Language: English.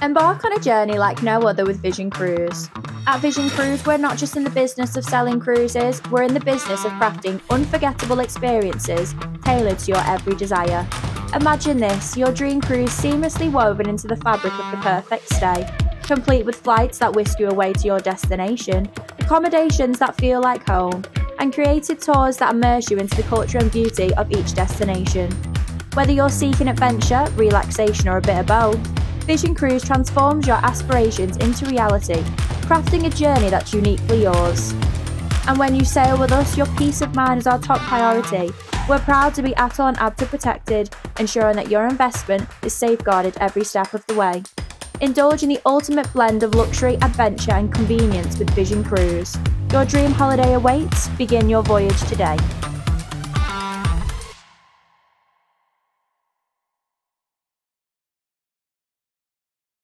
Embark on a journey like no other with Vision Cruise. At Vision Cruise, we're not just in the business of selling cruises, we're in the business of crafting unforgettable experiences tailored to your every desire. Imagine this your dream cruise seamlessly woven into the fabric of the perfect stay, complete with flights that whisk you away to your destination, accommodations that feel like home, and creative tours that immerse you into the culture and beauty of each destination. Whether you're seeking adventure, relaxation, or a bit of both, Vision Cruise transforms your aspirations into reality, crafting a journey that's uniquely yours. And when you sail with us, your peace of mind is our top priority. We're proud to be ATOL and ABTA protected, ensuring that your investment is safeguarded every step of the way. Indulge in the ultimate blend of luxury, adventure, and convenience with Vision Cruise. Your dream holiday awaits. Begin your voyage today.